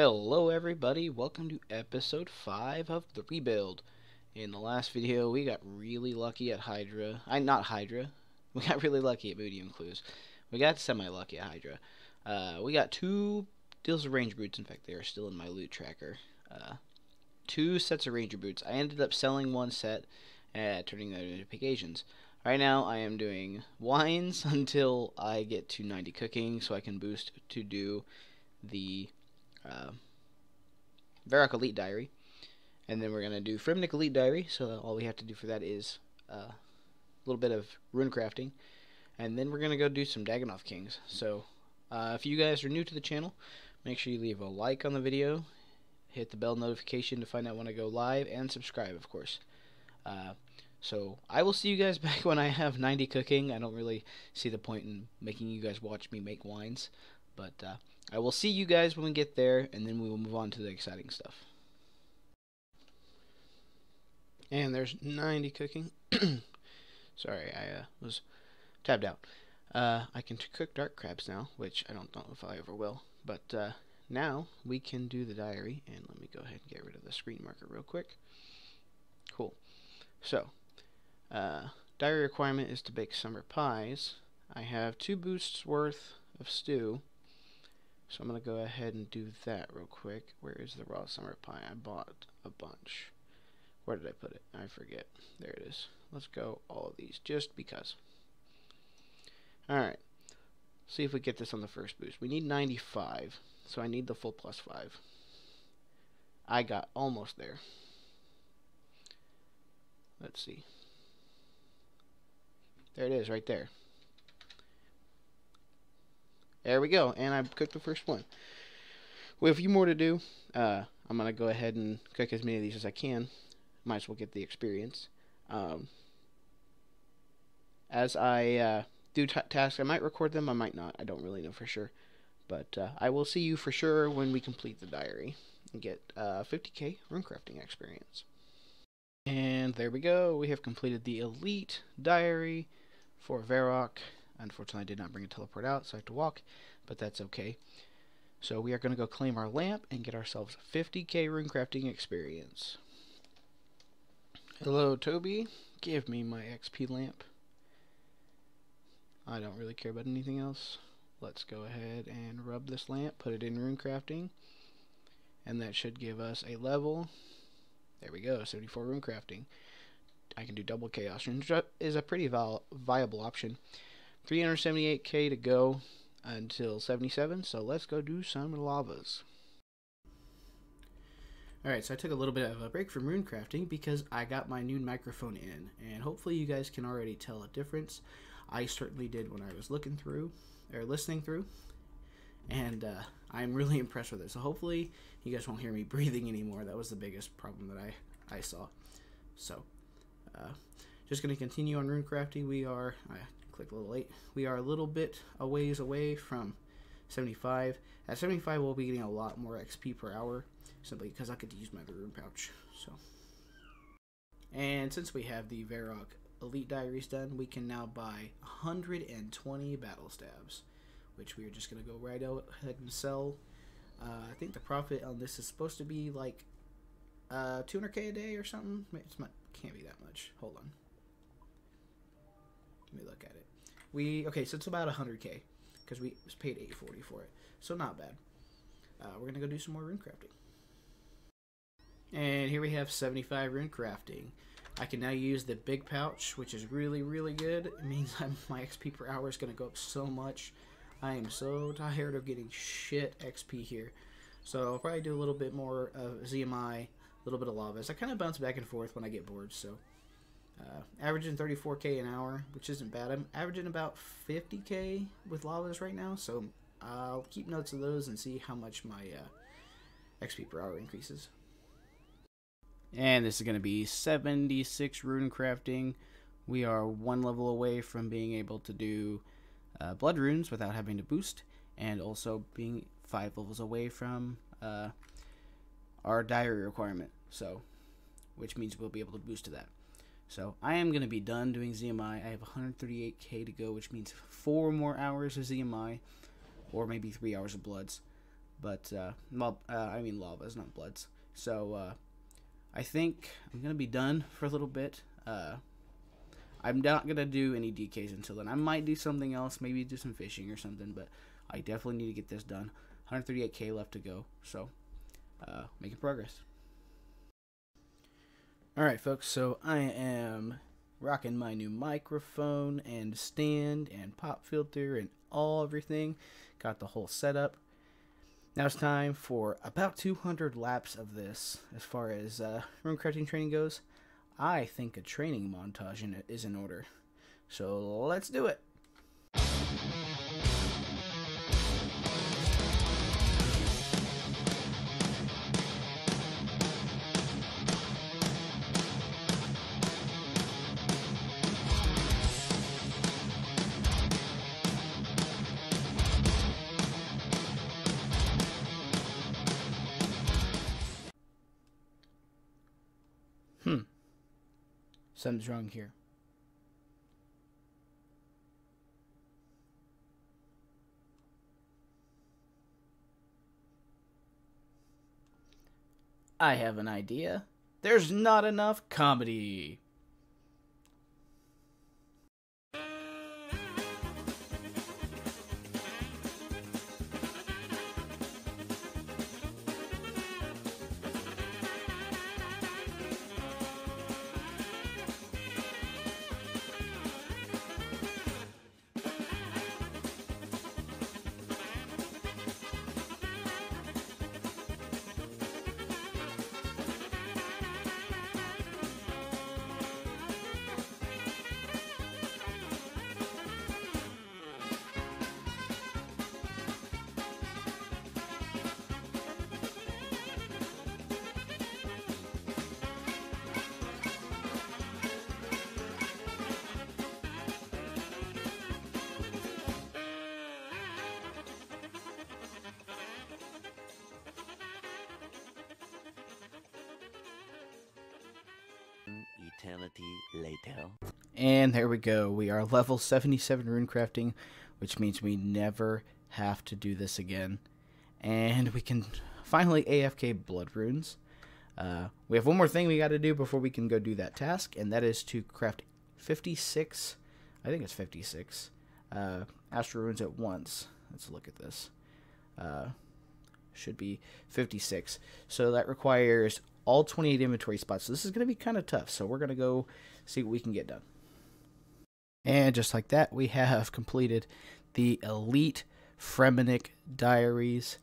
Hello everybody, welcome to episode 5 of the rebuild. In the last video we got really lucky at Hydra, I not Hydra, we got really lucky at Medium Clues. We got semi-lucky at Hydra. Uh, we got two deals of Ranger Boots, in fact they are still in my loot tracker. Uh, two sets of Ranger Boots. I ended up selling one set and turning that into occasions. Right now I am doing wines until I get to 90 cooking so I can boost to do the uh, Varrock Elite Diary. And then we're going to do Fremennik Elite Diary, so all we have to do for that is uh, a little bit of rune crafting. And then we're going to go do some Dagannoth Kings. So uh, if you guys are new to the channel, make sure you leave a like on the video, hit the bell notification to find out when I go live, and subscribe, of course. Uh, so I will see you guys back when I have 90 cooking. I don't really see the point in making you guys watch me make wines. But uh, I will see you guys when we get there, and then we will move on to the exciting stuff. And there's 90 cooking. Sorry, I uh, was tabbed out. Uh, I can cook dark crabs now, which I don't know if I ever will. But uh, now we can do the diary, and let me go ahead and get rid of the screen marker real quick. Cool. So, uh, diary requirement is to bake summer pies. I have two boosts worth of stew so I'm going to go ahead and do that real quick. Where is the raw summer pie? I bought a bunch. Where did I put it? I forget. There it is. Let's go all of these, just because. Alright. See if we get this on the first boost. We need 95, so I need the full plus 5. I got almost there. Let's see. There it is, right there. There we go, and I cooked the first one. We have a few more to do. Uh, I'm going to go ahead and cook as many of these as I can. Might as well get the experience. Um, as I uh, do tasks, I might record them, I might not. I don't really know for sure. But uh, I will see you for sure when we complete the diary and get 50k uh, runecrafting experience. And there we go. We have completed the Elite Diary for Varrock. Unfortunately, I did not bring a teleport out, so I have to walk, but that's okay. So we are going to go claim our lamp and get ourselves 50k runecrafting experience. Hello, Toby. Give me my XP lamp. I don't really care about anything else. Let's go ahead and rub this lamp, put it in runecrafting, and that should give us a level. There we go, 74 runecrafting. I can do double chaos, which is a pretty viable option. 378k to go until 77, so let's go do some lavas. Alright, so I took a little bit of a break from rune crafting because I got my new microphone in, and hopefully you guys can already tell a difference. I certainly did when I was looking through, or listening through, and uh, I'm really impressed with it. So hopefully you guys won't hear me breathing anymore. That was the biggest problem that I, I saw. So, uh, just going to continue on rune crafting. We are, I click a little late. We are a little bit a ways away from 75. At 75, we'll be getting a lot more XP per hour, simply because I could use my rune pouch. So, and since we have the Varrock Elite Diaries done, we can now buy 120 battle staffs, which we are just going to go right out ahead and sell. Uh, I think the profit on this is supposed to be like uh, 200k a day or something. It can't be that much. Hold on. Let me look at it. We okay, so it's about 100k because we paid 840 for it, so not bad. Uh, we're gonna go do some more rune crafting. And here we have 75 rune crafting. I can now use the big pouch, which is really, really good. It means I'm, my XP per hour is going to go up so much. I am so tired of getting shit XP here. So I'll probably do a little bit more of ZMI, a little bit of lavas. I kind of bounce back and forth when I get bored, so uh, averaging 34k an hour, which isn't bad. I'm averaging about 50k with lavas right now, so I'll keep notes of those and see how much my uh, XP per hour increases. And this is going to be 76 rune crafting. We are one level away from being able to do uh, blood runes without having to boost, and also being five levels away from uh, our diary requirement. So, which means we'll be able to boost to that. So I am going to be done doing ZMI. I have 138k to go, which means four more hours of ZMI, or maybe three hours of Bloods. but uh, well, uh, I mean lavas, not bloods. So uh, I think I'm gonna be done for a little bit. Uh, I'm not gonna do any DKs until then. I might do something else, maybe do some fishing or something, but I definitely need to get this done. 138k left to go, so uh, making progress. All right, folks. So I am rocking my new microphone and stand and pop filter and all everything. Got the whole setup. Now it's time for about 200 laps of this as far as uh, runecrafting training goes. I think a training montage in is in order. So let's do it. Hmm. Something's wrong here. I have an idea. There's not enough comedy. Eternity later. And there we go. We are level 77 runecrafting, which means we never have to do this again. And we can finally AFK blood runes. Uh, we have one more thing we got to do before we can go do that task, and that is to craft 56, I think it's 56, uh, Astral Runes at once. Let's look at this. Uh, should be 56. So that requires all 28 inventory spots. So this is going to be kind of tough. So we're going to go see what we can get done. And just like that, we have completed the Elite Fremennik Diaries.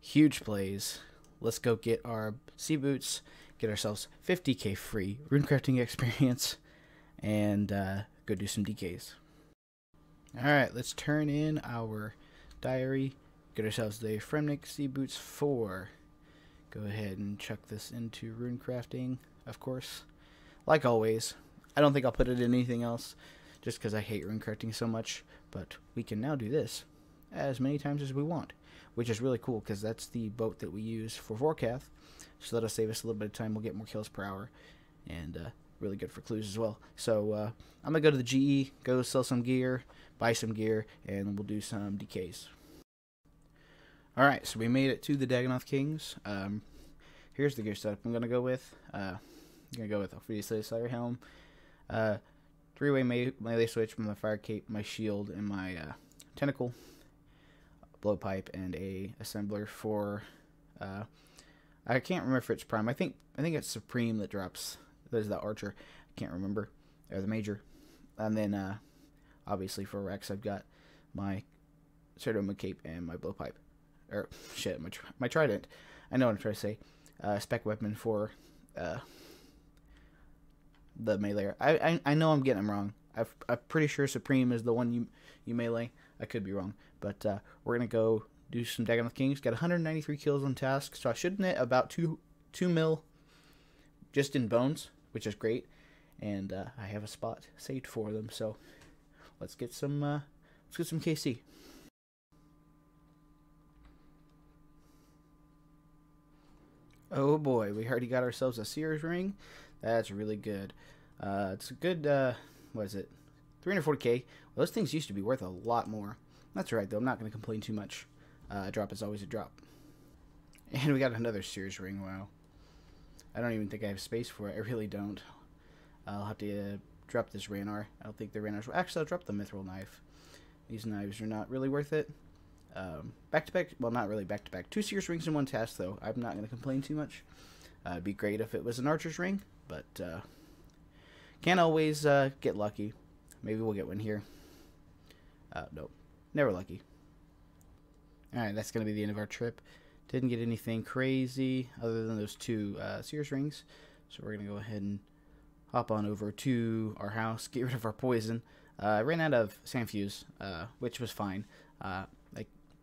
Huge plays. Let's go get our sea boots, get ourselves 50k free runecrafting experience, and uh, go do some DKs. Alright, let's turn in our diary. Get ourselves the Fremennik Sea Boots 4. Go ahead and chuck this into runecrafting, of course. Like always, I don't think I'll put it in anything else, just because I hate runecrafting so much. But we can now do this as many times as we want, which is really cool, because that's the boat that we use for Vorkath. So that'll save us a little bit of time. We'll get more kills per hour, and uh, really good for clues as well. So uh, I'm going to go to the GE, go sell some gear, buy some gear, and we'll do some DKs. All right, so we made it to the Dagannoth Kings. Um, here's the gear setup I'm gonna go with. Uh, I'm gonna go with obviously Slayer Helm, uh, three-way me melee switch with my fire cape, my shield, and my uh, tentacle, blowpipe, and a assembler for. Uh, I can't remember if it's prime. I think I think it's supreme that drops. There's the archer. I can't remember or the major, and then uh, obviously for Rex I've got my Saradomin cape and my blowpipe or shit, my, tr- my trident. I know what I'm trying to say. Uh, spec weapon for uh, the melee. I, I I know I'm getting them wrong. i am pretty sure Supreme is the one you you melee. I could be wrong, but uh, we're gonna go do some Dagannoth Kings. Got 193 kills on task, so I should net about two two mil just in bones, which is great. And uh, I have a spot saved for them, so let's get some uh, let's get some KC. Oh boy, we already got ourselves a Seers ring. That's really good. Uh, it's a good, uh, what is it? 340k. Well, those things used to be worth a lot more. That's right, though, I'm not going to complain too much. Uh, a drop is always a drop. And we got another Seers ring. Wow. I don't even think I have space for it. I really don't. I'll have to uh, drop this Ranarr. I don't think the Ranarr's... Actually, I'll drop the Mithril Knife. These knives are not really worth it. Um, back to back, well, not really back to back. Two Seers rings in one task, though. I'm not going to complain too much. Uh, it'd be great if it was an Archer's ring, but uh, can't always uh, get lucky. Maybe we'll get one here. Uh, nope, never lucky. Alright, that's going to be the end of our trip. Didn't get anything crazy other than those two uh, Seers rings. So we're going to go ahead and hop on over to our house, get rid of our poison. Uh, I ran out of Sanfews, uh, which was fine.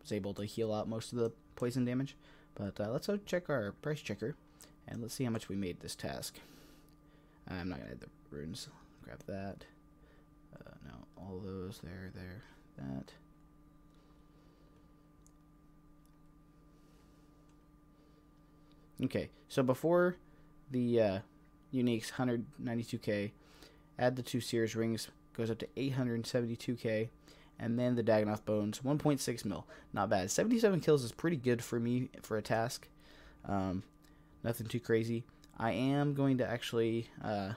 Was able to heal out most of the poison damage. But uh, let's go check our price checker, and let's see how much we made this task. I'm not going to add the runes. Grab that. Uh, no, all those, there, there, that. Okay, so before the uh, uniques 192k, add the two Seers rings, goes up to 872k, and then the Dagannoth bones 1.6 mil. Not bad. 77 kills is pretty good for me for a task. Um, nothing too crazy. I am going to actually uh,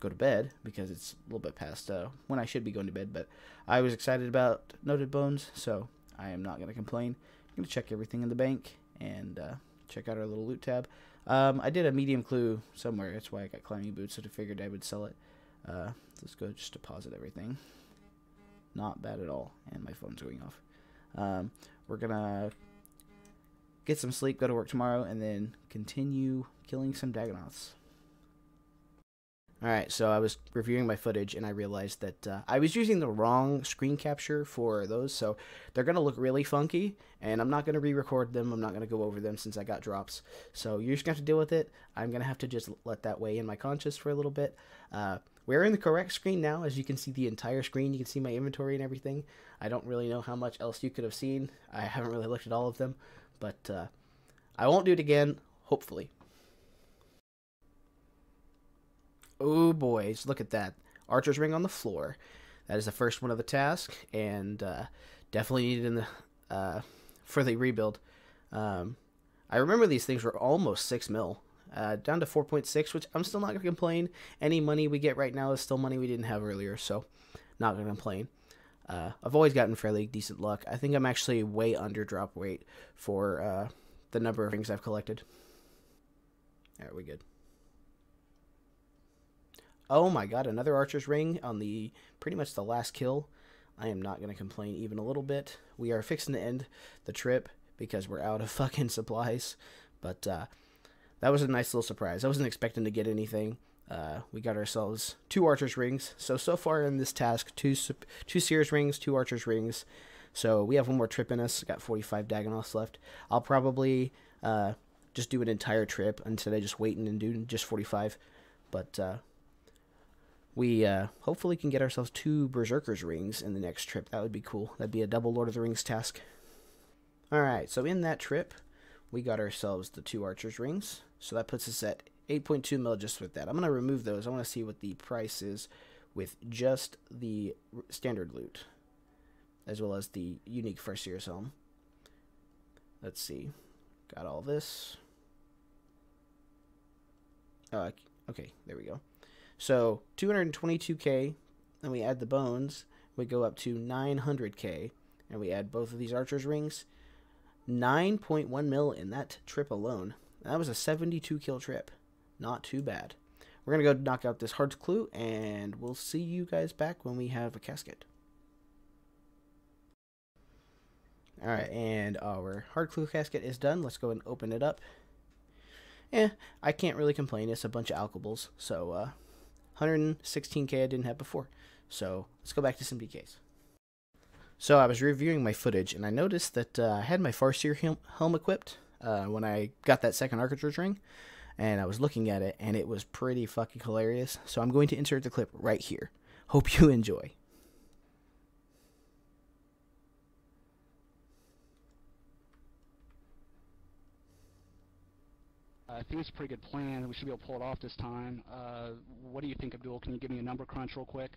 go to bed because it's a little bit past uh, when I should be going to bed. But I was excited about Noted Bones, so I am not going to complain. I'm going to check everything in the bank and uh, check out our little loot tab. Um, I did a medium clue somewhere. That's why I got climbing boots, so I figured I would sell it. Uh, let's go just deposit everything. Not bad at all. And my phone's going off. Um, we're going to get some sleep, go to work tomorrow, and then continue killing some Dagannoths. Alright, so I was reviewing my footage and I realized that uh, I was using the wrong screen capture for those, so they're going to look really funky, and I'm not going to re-record them, I'm not going to go over them since I got drops, so you're just going to have to deal with it. I'm going to have to just let that weigh in my conscience for a little bit. Uh, we're in the correct screen now, as you can see the entire screen, you can see my inventory and everything. I don't really know how much else you could have seen, I haven't really looked at all of them, but uh, I won't do it again, hopefully. Oh boys, look at that. Archer's ring on the floor. That is the first one of the task, and uh, definitely needed in the uh, for the rebuild. Um, I remember these things were almost six mil, uh, down to four point six, which I'm still not gonna complain. Any money we get right now is still money we didn't have earlier, so not gonna complain. Uh, I've always gotten fairly decent luck. I think I'm actually way under drop weight for uh, the number of rings I've collected. Alright, we good. Oh my god, another Archer's Ring on the pretty much the last kill. I am not going to complain even a little bit. We are fixing to end the trip because we're out of fucking supplies. But uh, that was a nice little surprise. I wasn't expecting to get anything. Uh, we got ourselves two Archer's Rings. So, so far in this task, two, two Seers Rings, two Archer's Rings. So we have one more trip in us. Got 45 Dagannoths left. I'll probably uh, just do an entire trip instead of just waiting and doing just 45. But uh, we uh, hopefully can get ourselves two Berserker's rings in the next trip. That would be cool. That'd be a double Lord of the Rings task. Alright, so in that trip, we got ourselves the two Archer's rings. So that puts us at 8.2 mil just with that. I'm going to remove those. I want to see what the price is with just the standard loot, as well as the unique Farseer Helm. Let's see. Got all this. Uh, okay, there we go. So 222k, and we add the bones, we go up to 900k, and we add both of these archer's rings. 9.1 mil in that trip alone. That was a 72 kill trip. Not too bad. We're going to go knock out this hard clue, and we'll see you guys back when we have a casket. Alright, and our hard clue casket is done. Let's go and open it up. Yeah, I can't really complain. It's a bunch of alchables, so uh, 116k I didn't have before. So let's go back to some DKs. So I was reviewing my footage and I noticed that uh, I had my Farseer helm equipped uh, when I got that second Archer's ring. And I was looking at it and it was pretty fucking hilarious. So I'm going to insert the clip right here. Hope you enjoy. I think it's a pretty good plan. We should be able to pull it off this time. Uh, what do you think, Abdul? Can you give me a number crunch real quick?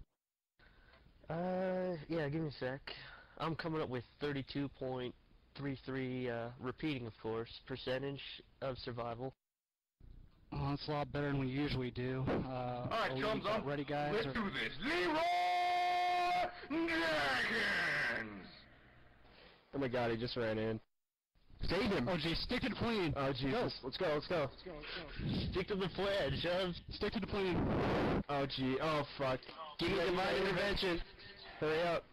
Uh, yeah, give me a sec. I'm coming up with 32.8 three three uh, repeating, of course. Percentage of survival. Oh, it's a lot better than we usually do. Uh, All right, are we chums, I'm ready, guys? Let's or- do this. Leroy Jenkins. Oh my god, he just ran in. Save him! Oh, geez, stick to the plan! Oh Jesus, let's go, let's go. Let's go, let's go. Stick to the plan, Shove. Stick to the plan. Oh gee, oh fuck. Give me divine intervention. Hurry up.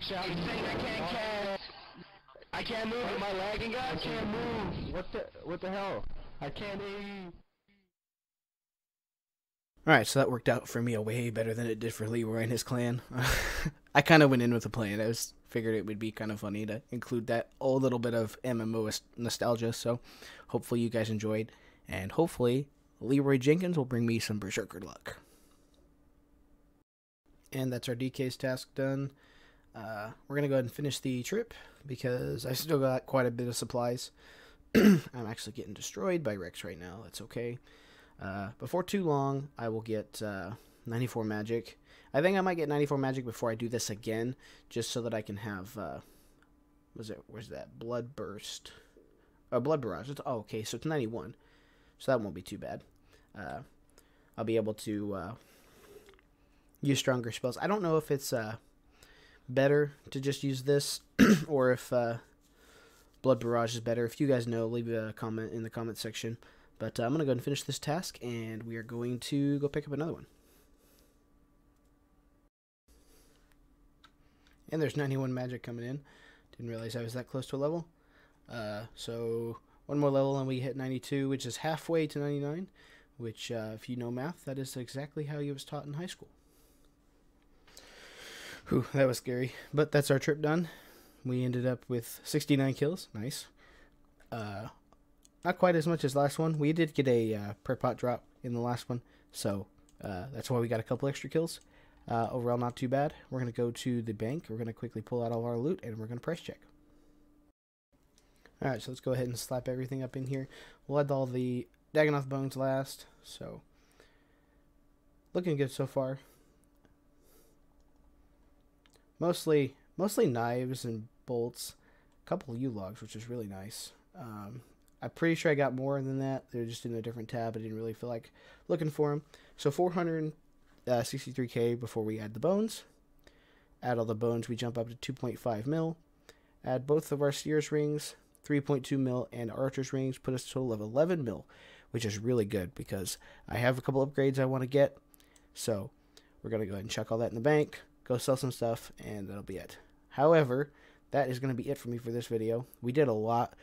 Shout. He's saying I can't cast. I can't move, am I lagging guys? I can't move. What the, what the hell? I can't aim. Alright, so that worked out for me a way better than it did for Leroy and his clan. I kind of went in with a plan. I was figured it would be kind of funny to include that old little bit of MMO nostalgia. So hopefully you guys enjoyed, and hopefully Leroy Jenkins will bring me some Berserker luck. And that's our DK's task done. Uh, we're gonna go ahead and finish the trip because I still got quite a bit of supplies. I'm actually getting destroyed by Rex right now. That's okay. Uh, before too long, I will get uh, 94 magic. I think I might get 94 magic before I do this again, just so that I can have. Uh, was it? Where's that? Blood burst. Oh, blood barrage. It's, oh, okay. So it's 91. So that won't be too bad. Uh, I'll be able to uh, use stronger spells. I don't know if it's uh, better to just use this, or if uh, blood barrage is better. If you guys know, leave a comment in the comment section. But uh, I'm going to go and finish this task, and we are going to go pick up another one. And there's 91 magic coming in. Didn't realize I was that close to a level. Uh, so one more level and we hit 92, which is halfway to 99. Which, uh, if you know math, that is exactly how you was taught in high school. Whew, that was scary. But that's our trip done. We ended up with 69 kills. Nice. Uh, not quite as much as last one. We did get a uh, per pot drop in the last one, so uh, that's why we got a couple extra kills. Uh, overall, not too bad. We're gonna go to the bank. We're gonna quickly pull out all our loot, and we're gonna price check. All right, so let's go ahead and slap everything up in here. We'll add all the Dagannoth bones last. So, looking good so far. Mostly, mostly knives and bolts. A couple yew logs, which is really nice. Um, I'm pretty sure I got more than that. They're just in a different tab. I didn't really feel like looking for them. So 463k before we add the bones. Add all the bones, we jump up to 2.5 mil. Add both of our Seers rings, 3.2 mil, and Archer's rings, put us a total of 11 mil, which is really good because I have a couple upgrades I want to get. So we're going to go ahead and chuck all that in the bank, go sell some stuff, and that'll be it. However, that is going to be it for me for this video. We did a lot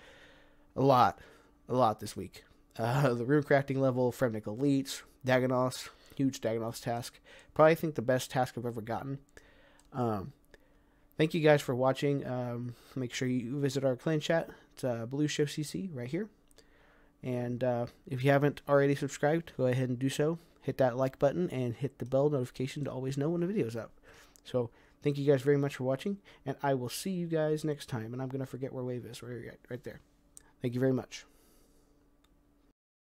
a lot, a lot this week. Uh, the rune crafting level, Fremennik Elites, Dagannoths, huge Dagannoths task. Probably think the best task I've ever gotten. Um, thank you guys for watching. Um, make sure you visit our clan chat. It's uh, Blue Shift CC right here. And uh, if you haven't already subscribed, go ahead and do so. Hit that like button and hit the bell notification to always know when a video's up. So thank you guys very much for watching, and I will see you guys next time. And I'm gonna forget where wave is. Right, right there. Thank you very much.